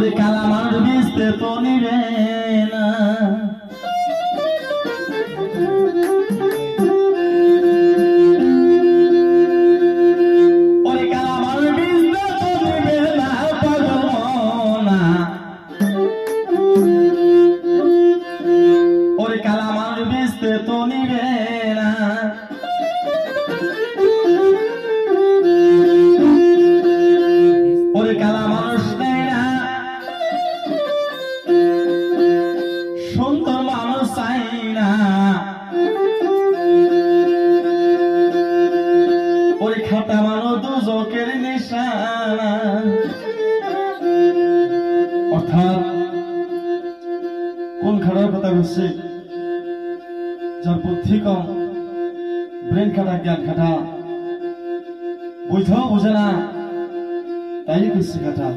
মোর কালা মানুষ তো নিবে না। আমল সাইনা পরীক্ষাটা মানো দুজকের নিশানা অর্থাৎ, কোন খাটার কথা বলছে? যার বুদ্ধি কম, ব্রেন খাটা, জ্ঞান না। তাই বেশি খাটা।